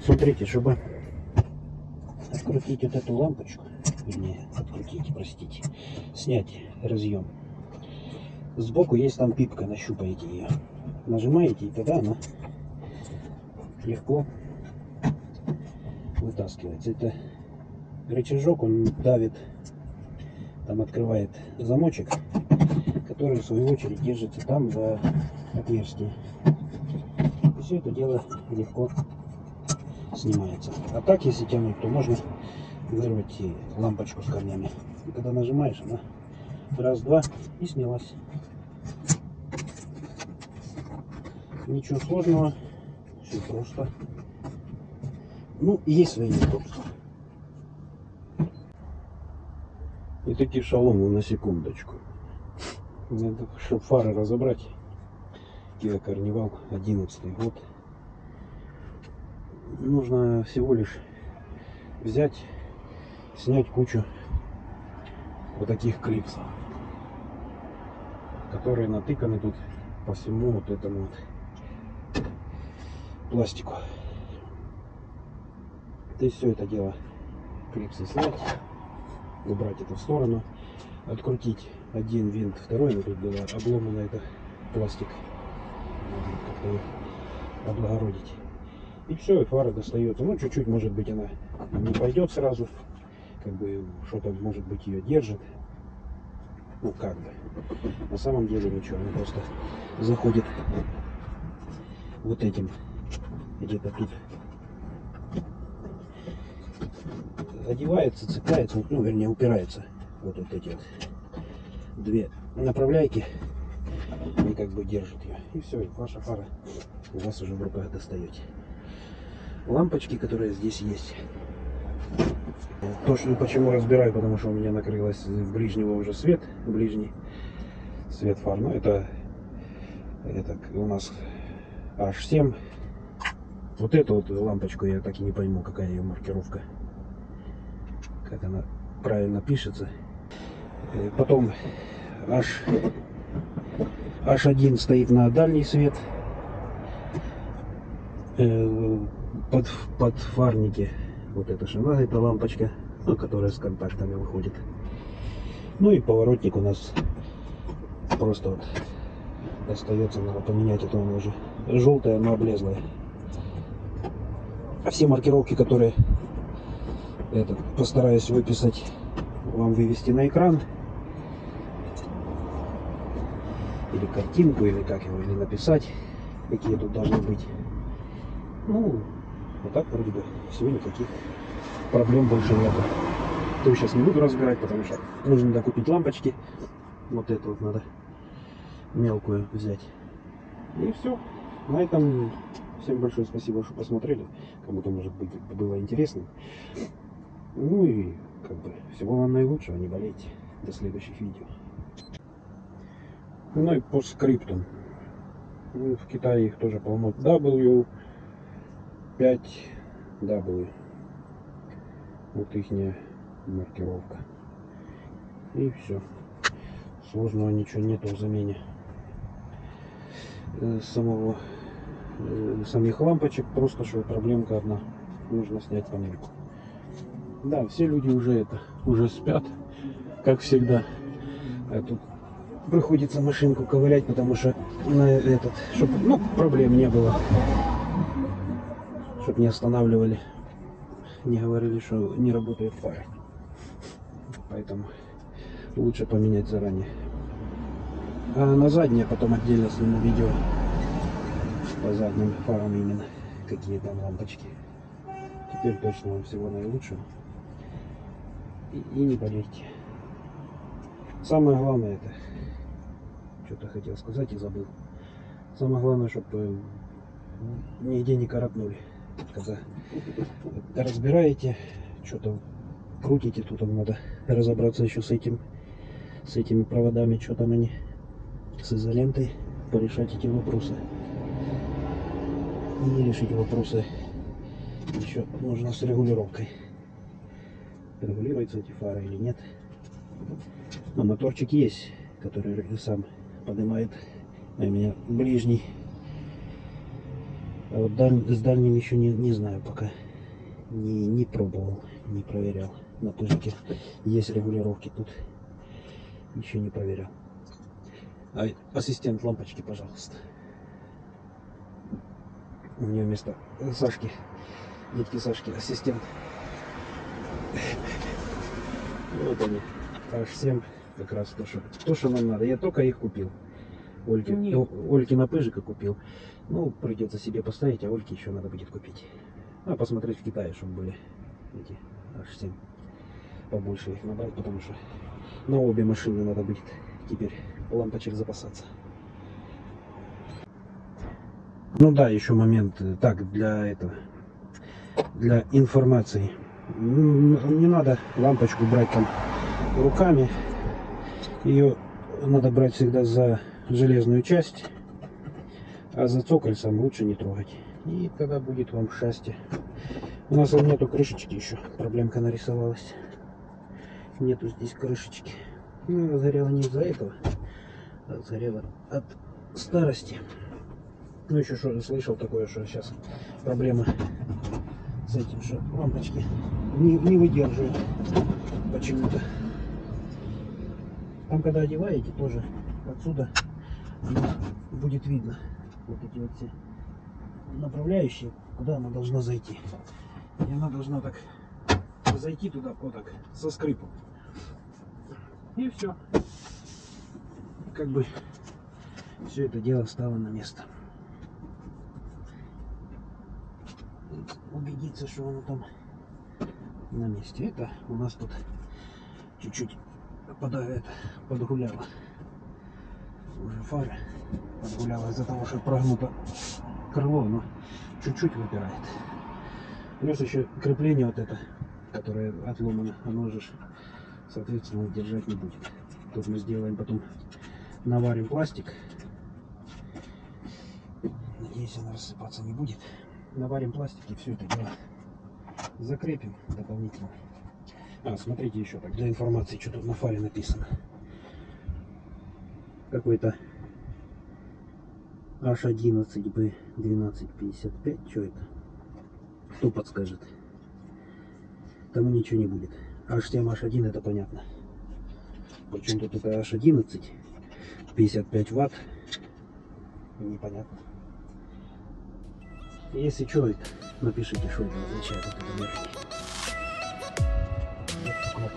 Вот смотрите, чтобы открутить вот эту лампочку, вернее, открутить, простите, снять разъем. Сбоку есть там пипка, нащупаете ее. Нажимаете, и тогда она легко вытаскивается. Это рычажок, он давит, там открывает замочек, который в свою очередь держится там за отверстие. И все это дело легко снимается. А так, если тянуть, то можно вырвать и лампочку с корнями. И когда нажимаешь, она раз-два и снялась. Ничего сложного, все просто. Ну, есть свои неудобства. И такие шаломы на секундочку. Надо, чтобы фары разобрать. Kia Carnival 11 год. Нужно всего лишь взять, снять кучу вот таких клипсов, которые натыканы тут по всему вот этому вот пластику. То есть все это дело клипсы снять, убрать это в сторону, открутить один винт, второй, но тут было обломано это пластик, как-то облагородить. И все, и фара достается. Ну, чуть-чуть, может быть, она не пойдет сразу, как бы что-то, может быть, ее держит. Ну, как бы. На самом деле ничего, она просто заходит вот этим где-то тут одевается, цепляется, ну, вернее, упирается вот, вот эти вот две направляйки и как бы держит ее. И все, ваша фара у вас уже в руках достаете. Лампочки, которые здесь есть. То, что почему разбираю, потому что у меня накрылось ближнего уже свет, ближний свет фар. Ну, это, это у нас H7. Вот эту вот лампочку я так и не пойму, какая ее маркировка. Как она правильно пишется. Э, потом H, H1 стоит на дальний свет. Под, под фарники вот эта шина, эта лампочка, ну, которая с контактами выходит. Ну и поворотник у нас просто вот остается, надо поменять, это он уже желтая, но облезлая. А все маркировки, которые этот, постараюсь выписать, вам вывести на экран. Или картинку, или как его, или написать, какие тут должны быть. Ну, вот так вроде бы все никаких проблем больше нету. То сейчас не буду разбирать, потому что нужно докупить лампочки. Вот это вот надо мелкую взять. И все. На этом всем большое спасибо, что посмотрели. Кому-то, может быть, было интересно. Ну и как бы всего вам наилучшего, не болейте. До следующих видео. Ну и по скриптам. Ну, в Китае их тоже полно. W 5W. Вот их маркировка. И все. Сложного ничего нету в замене э, самого э, самих лампочек. Просто что проблемка одна. Нужно снять панельку. Да, все люди уже это уже спят, как всегда. А тут приходится машинку ковылять, потому что на этот, чтобы ну, проблем не было чтобы не останавливали, не говорили, что не работает фары. Поэтому лучше поменять заранее. А на заднее потом отдельно сниму видео по задним фарам именно, какие там лампочки. Теперь точно вам всего наилучшего. И, и не болейте. Самое главное это, что-то хотел сказать и забыл. Самое главное, чтобы нигде не коротнули когда разбираете, что-то крутите, тут вам надо разобраться еще с этим, с этими проводами, что там они, с изолентой, порешать эти вопросы. И решить вопросы еще нужно с регулировкой. Регулируются эти фары или нет. Но моторчик есть, который сам поднимает. У меня ближний А вот даль- с дальним еще не, не знаю пока. Не, не пробовал, не проверял. На пыжике есть регулировки тут. Еще не проверял. А, ассистент лампочки, пожалуйста. У меня вместо Сашки, дядьки Сашки, ассистент. Вот они. H7 как раз то, что, то, что нам надо. Я только их купил. Ольге, Нет. О- Ольке на пыжика купил. Ну, придется себе поставить, а Ольке еще надо будет купить. А посмотреть в Китае, чтобы были эти H7. Побольше их набрать, потому что на обе машины надо будет теперь лампочек запасаться. Ну да, еще момент. э, Так, для этого. Для информации. Не надо лампочку брать там руками. Ее надо брать всегда за железную часть. А за цоколь сам лучше не трогать. И тогда будет вам счастье. У нас нету крышечки еще. Проблемка нарисовалась. Нету здесь крышечки. Ну, сгорело не из-за этого. А сгорело от старости. Ну, еще что слышал такое, что сейчас проблемы с этим, что лампочки не, не выдерживают почему-то. Там, когда одеваете, тоже отсюда будет видно вот эти вот все направляющие, куда она должна зайти. И она должна так зайти туда, вот так, со скрипом. И все. Как бы все это дело стало на место. Убедиться, что оно там на месте. Это у нас тут чуть-чуть подавит, подгуляло. Уже фара подгуляла из-за того, что прогнуто крыло, но чуть-чуть выпирает. Плюс еще крепление вот это, которое отломано, оно же, соответственно, держать не будет. Тут мы сделаем потом, наварим пластик. Надеюсь, она рассыпаться не будет. Наварим пластик и все это дело закрепим дополнительно. А, смотрите еще так, для информации, что тут на фаре написано. Какой-то H11B1255, что это? Кто подскажет? Тому ничего не будет. H7, H1 это понятно. Причем тут это H11, 55 ватт. Непонятно. Если что это, напишите, что это означает, это верхний. Вот.